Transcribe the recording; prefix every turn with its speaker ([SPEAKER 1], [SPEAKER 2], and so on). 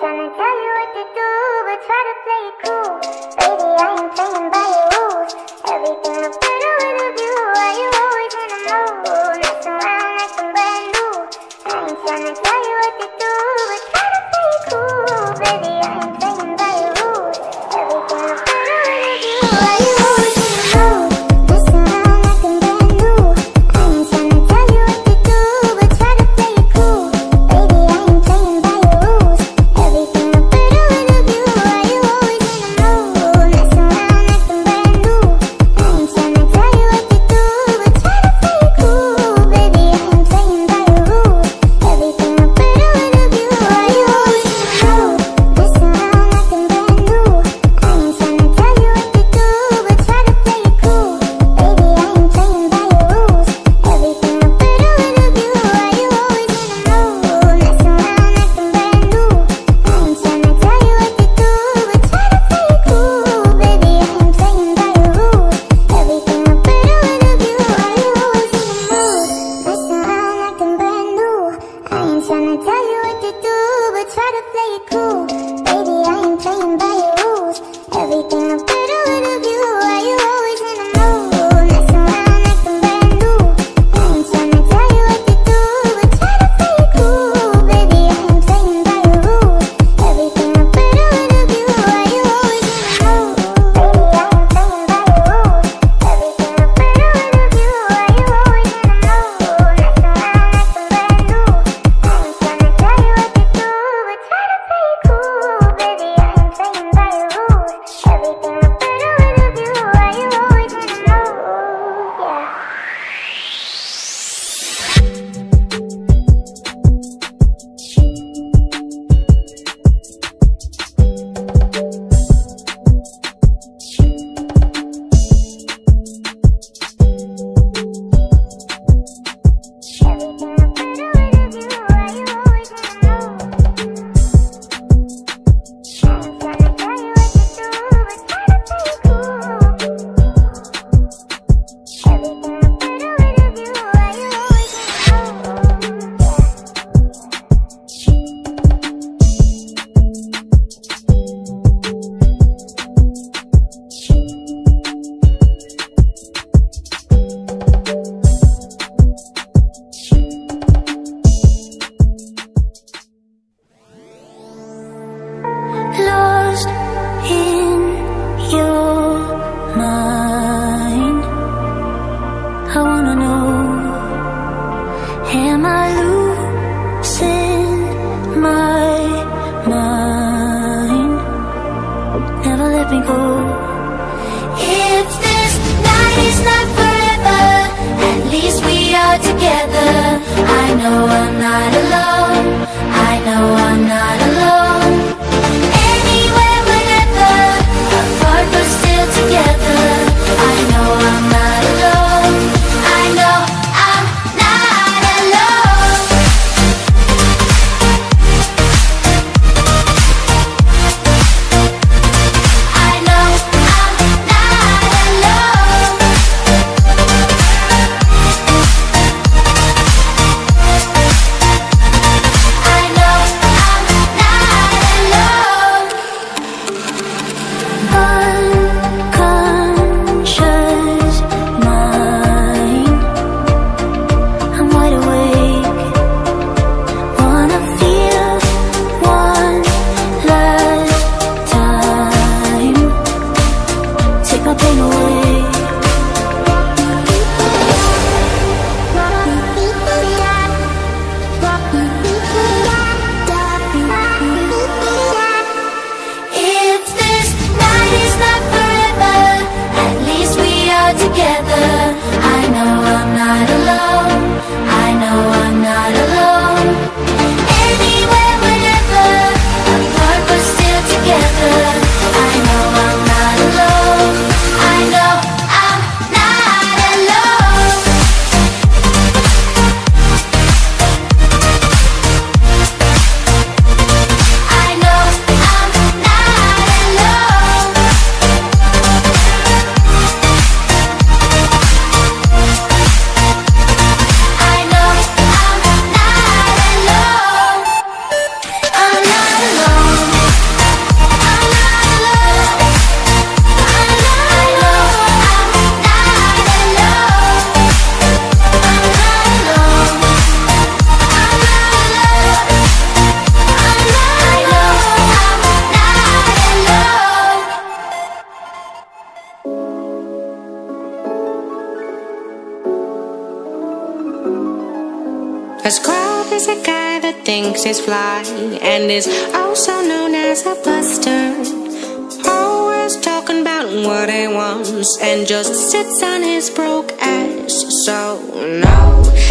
[SPEAKER 1] trying to tell you what to do. me go If this night is not forever At least we are together. I know I'm not alone. I know I'm
[SPEAKER 2] thinks is fly and is also known as a buster. Always talking about what he wants and just sits on his broke ass. So, no.